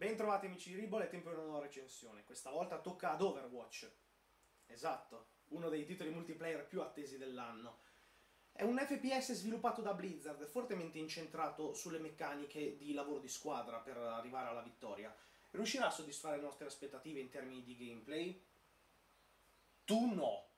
Bentrovati amici di Ribble, è tempo di una nuova recensione. Questa volta tocca ad Overwatch. Esatto, uno dei titoli multiplayer più attesi dell'anno. È un FPS sviluppato da Blizzard, fortemente incentrato sulle meccaniche di lavoro di squadra per arrivare alla vittoria. Riuscirà a soddisfare le nostre aspettative in termini di gameplay? Tu no!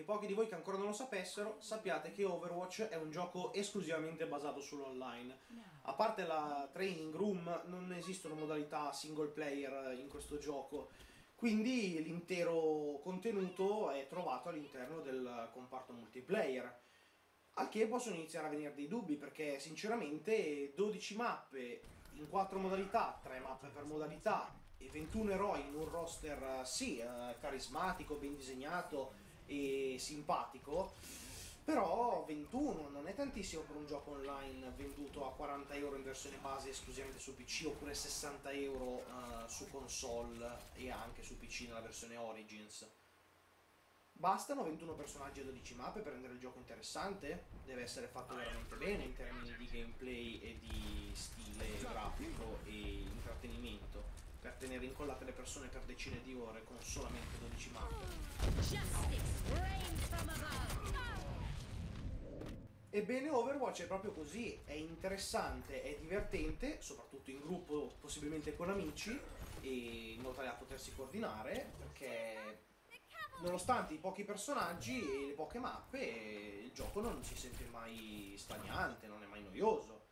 Quei pochi di voi che ancora non lo sapessero, sappiate che Overwatch è un gioco esclusivamente basato sull'online. A parte la training room, non esistono modalità single player in questo gioco, quindi l'intero contenuto è trovato all'interno del comparto multiplayer. Al che possono iniziare a venire dei dubbi, perché sinceramente 12 mappe in 4 modalità, 3 mappe per modalità, e 21 eroi in un roster sì, eh, carismatico, ben disegnato, e simpatico, però 21 non è tantissimo per un gioco online venduto a 40 euro in versione base esclusivamente su PC oppure 60 euro uh, su console e anche su PC nella versione Origins. Bastano 21 personaggi e 12 mappe per rendere il gioco interessante? Deve essere fatto veramente bene in termini di gameplay e di stile grafico e intrattenimento per tenere incollate le persone per decine di ore con solamente 12 mappe. Ebbene, Overwatch è proprio così, è interessante, è divertente, soprattutto in gruppo, possibilmente con amici, e in modo tale da potersi coordinare, perché nonostante i pochi personaggi e le poche mappe, il gioco non si sente mai stagnante, non è mai noioso,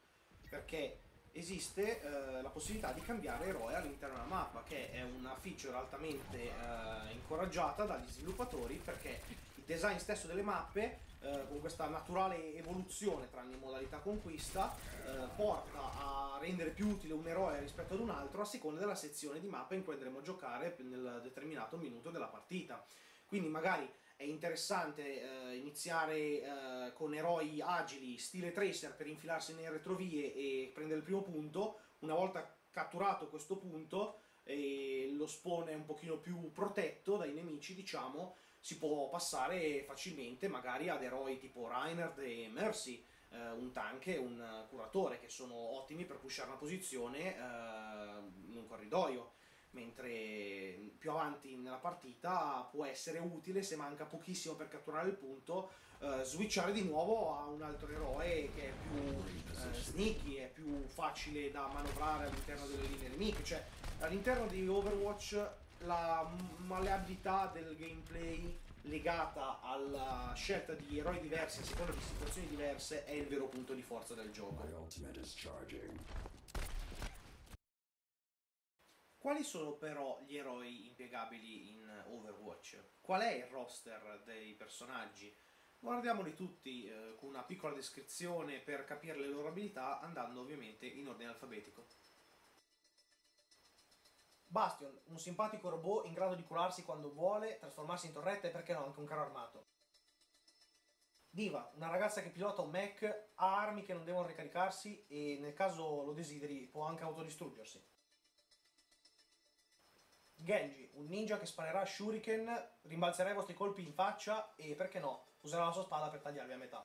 perché esiste eh, la possibilità di cambiare eroe all'interno della mappa, che è una feature altamente eh, incoraggiata dagli sviluppatori perché il design stesso delle mappe, eh, con questa naturale evoluzione tranne modalità conquista, eh, porta a rendere più utile un eroe rispetto ad un altro a seconda della sezione di mappa in cui andremo a giocare nel determinato minuto della partita. Quindi magari è interessante eh, iniziare eh, con eroi agili, stile Tracer, per infilarsi nelle retrovie e prendere il primo punto. Una volta catturato questo punto e lo spawn è un pochino più protetto dai nemici, diciamo, si può passare facilmente magari ad eroi tipo Reinhardt e Mercy, eh, un tank e un curatore, che sono ottimi per pushare una posizione eh, in un corridoio mentre più avanti nella partita può essere utile se manca pochissimo per catturare il punto eh, switchare di nuovo a un altro eroe che è più eh, sneaky, è più facile da manovrare all'interno delle linee nemiche. Cioè all'interno di Overwatch la malleabilità del gameplay legata alla scelta di eroi diversi a seconda di situazioni diverse è il vero punto di forza del gioco Quali sono però gli eroi impiegabili in Overwatch? Qual è il roster dei personaggi? Guardiamoli tutti eh, con una piccola descrizione per capire le loro abilità, andando ovviamente in ordine alfabetico. Bastion, un simpatico robot in grado di curarsi quando vuole, trasformarsi in torretta e perché no anche un carro armato. Diva, una ragazza che pilota un mech, ha armi che non devono ricaricarsi e nel caso lo desideri può anche autodistruggersi. Genji, un ninja che sparerà shuriken, rimbalzerà i vostri colpi in faccia e, perché no, userà la sua spada per tagliarvi a metà.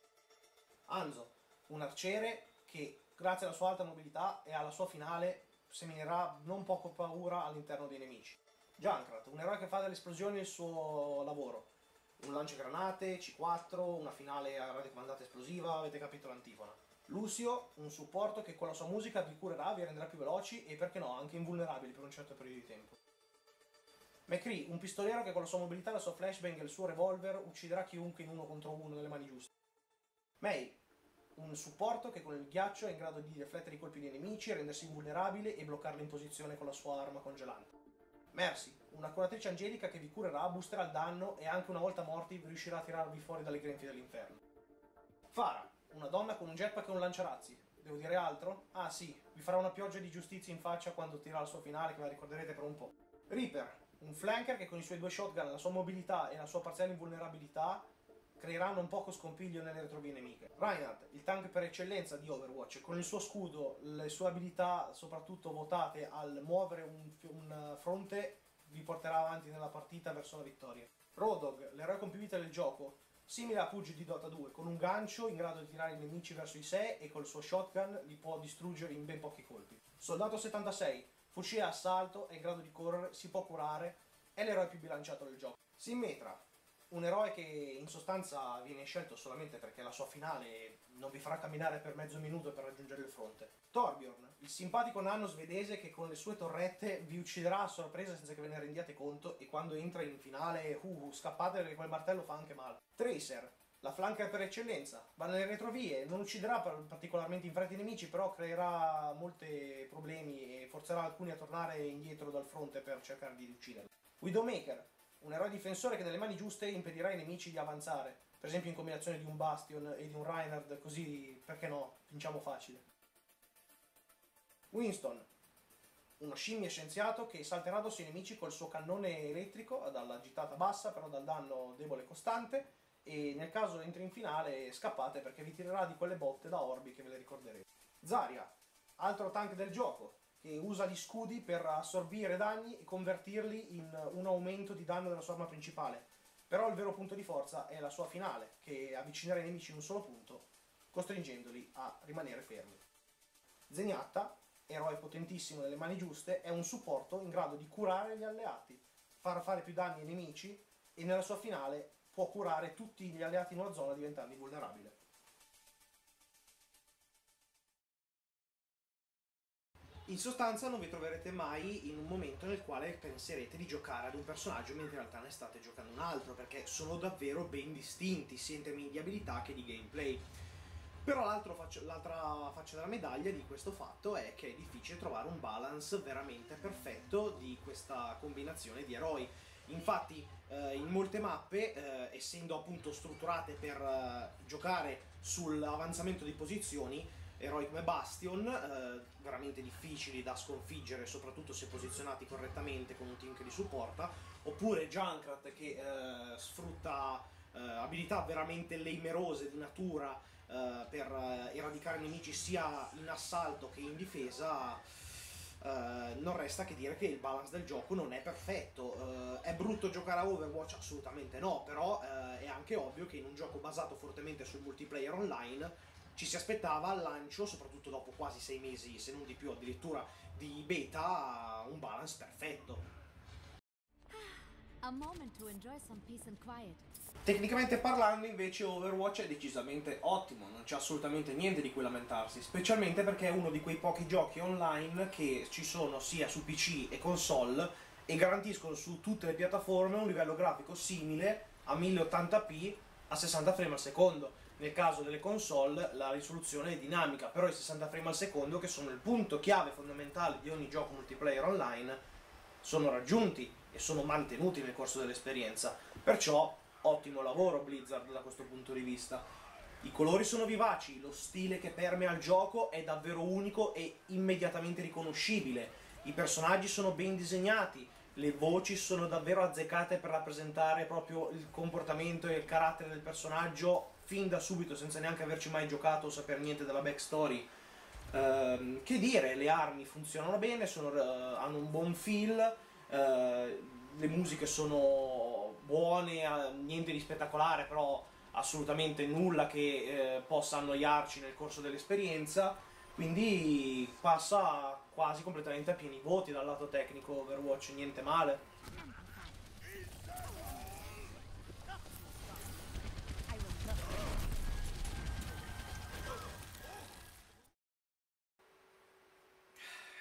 Anzo, un arciere che, grazie alla sua alta mobilità e alla sua finale, seminerà non poco paura all'interno dei nemici. Junkrat, un eroe che fa delle esplosioni il suo lavoro. Un lanciagranate, C4, una finale a radiocomandata esplosiva, avete capito l'antifona. Lucio, un supporto che con la sua musica vi curerà, vi renderà più veloci e, perché no, anche invulnerabili per un certo periodo di tempo. McCree, un pistoliero che con la sua mobilità, la sua flashbang e il suo revolver ucciderà chiunque in uno contro uno nelle mani giuste. May, un supporto che con il ghiaccio è in grado di riflettere i colpi dei nemici, rendersi invulnerabile e bloccarli in posizione con la sua arma congelante. Mercy, una curatrice angelica che vi curerà, boosterà il danno e anche una volta morti riuscirà a tirarvi fuori dalle grenfie dell'inferno. Farah, una donna con un jetpack e un lanciarazzi. Devo dire altro? Ah sì, vi farà una pioggia di giustizia in faccia quando tira la sua finale che la ricorderete per un po'. Reaper, un flanker che con i suoi due shotgun, la sua mobilità e la sua parziale invulnerabilità creeranno un poco scompiglio nelle retrovie nemiche. Reinhardt, il tank per eccellenza di Overwatch, con il suo scudo, le sue abilità soprattutto votate al muovere un, un fronte, vi porterà avanti nella partita verso la vittoria. Rodog, l'eroe con più vita del gioco, simile a Puggy di Dota 2, con un gancio in grado di tirare i nemici verso di sé e col suo shotgun li può distruggere in ben pochi colpi. Soldato 76, fucile a assalto, è in grado di correre, si può curare, è l'eroe più bilanciato del gioco. Simmetra, un eroe che in sostanza viene scelto solamente perché la sua finale non vi farà camminare per mezzo minuto per raggiungere il fronte. Torbjorn, il simpatico nano svedese che con le sue torrette vi ucciderà a sorpresa senza che ve ne rendiate conto e quando entra in finale, uh, scappate perché quel martello fa anche male. Tracer, la flanker per eccellenza, va nelle retrovie, non ucciderà particolarmente in fretta i nemici, però creerà molti problemi e forzerà alcuni a tornare indietro dal fronte per cercare di ucciderli. Widowmaker, un eroe difensore che nelle mani giuste impedirà ai nemici di avanzare, per esempio in combinazione di un Bastion e di un Reinhard, così perché no, vinciamo facile. Winston, uno scimmie scienziato che salterà addosso ai nemici col suo cannone elettrico dalla gittata bassa, però dal danno debole costante, e nel caso entri in finale scappate perché vi tirerà di quelle botte da orbi che ve le ricorderete. Zarya, altro tank del gioco, che usa gli scudi per assorbire danni e convertirli in un aumento di danno della sua arma principale. Però il vero punto di forza è la sua finale, che avvicinerà i nemici in un solo punto, costringendoli a rimanere fermi. Zenyatta, eroe potentissimo nelle mani giuste, è un supporto in grado di curare gli alleati, far fare più danni ai nemici e nella sua finale può curare tutti gli alleati in una zona diventando invulnerabile. In sostanza non vi troverete mai in un momento nel quale penserete di giocare ad un personaggio mentre in realtà ne state giocando un altro, perché sono davvero ben distinti, sia in termini di abilità che di gameplay. Però l'altra faccia della medaglia di questo fatto è che è difficile trovare un balance veramente perfetto di questa combinazione di eroi. Infatti eh, in molte mappe, eh, essendo appunto strutturate per eh, giocare sull'avanzamento di posizioni, eroi come Bastion, eh, veramente difficili da sconfiggere, soprattutto se posizionati correttamente con un team che li supporta, oppure Junkrat che eh, sfrutta eh, abilità veramente leimerose di natura per eradicare nemici sia in assalto che in difesa. Uh, non resta che dire che il balance del gioco non è perfetto. È brutto giocare a Overwatch? Assolutamente no, però uh, è anche ovvio che in un gioco basato fortemente sul multiplayer online ci si aspettava al lancio, soprattutto dopo quasi sei mesi, se non di più addirittura, di beta, un balance perfetto. Tecnicamente parlando invece Overwatch è decisamente ottimo, non c'è assolutamente niente di cui lamentarsi, specialmente perché è uno di quei pochi giochi online che ci sono sia su PC e console e garantiscono su tutte le piattaforme un livello grafico simile a 1080p a 60 frame al secondo nel caso delle console la risoluzione è dinamica, però i 60 frame al secondo, che sono il punto chiave fondamentale di ogni gioco multiplayer online, sono raggiunti e sono mantenuti nel corso dell'esperienza. Perciò ottimo lavoro Blizzard da questo punto di vista. I colori sono vivaci, lo stile che permea il gioco è davvero unico e immediatamente riconoscibile. I personaggi sono ben disegnati, le voci sono davvero azzeccate per rappresentare proprio il comportamento e il carattere del personaggio fin da subito senza neanche averci mai giocato o sapere niente della backstory. Uh, che dire, le armi funzionano bene, sono, uh, hanno un buon feel, uh, le musiche sono buone, niente di spettacolare, però assolutamente nulla che eh, possa annoiarci nel corso dell'esperienza. Quindi passa quasi completamente a pieni voti dal lato tecnico Overwatch, niente male.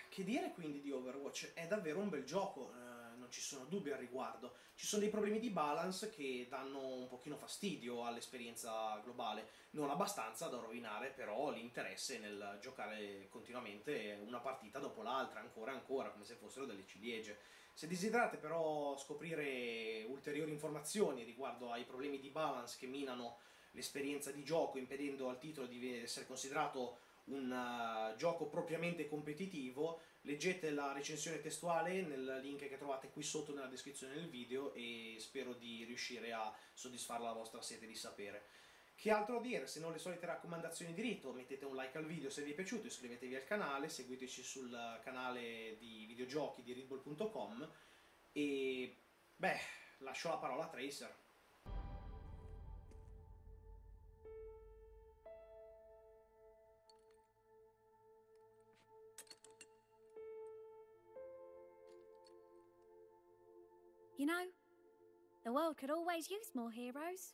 Che dire quindi di Overwatch? È davvero un bel gioco, eh, ci sono dubbi al riguardo. Ci sono dei problemi di balance che danno un pochino fastidio all'esperienza globale, non abbastanza da rovinare però l'interesse nel giocare continuamente una partita dopo l'altra, ancora e ancora, come se fossero delle ciliegie. Se desiderate però scoprire ulteriori informazioni riguardo ai problemi di balance che minano l'esperienza di gioco, impedendo al titolo di essere considerato un uh, gioco propriamente competitivo, leggete la recensione testuale nel link che trovate qui sotto nella descrizione del video e spero di riuscire a soddisfare la vostra sete di sapere. Che altro dire? Se non le solite raccomandazioni di rito, mettete un like al video se vi è piaciuto, iscrivetevi al canale, seguiteci sul canale di videogiochi di readball.com e beh, lascio la parola a Tracer. You know, the world could always use more heroes.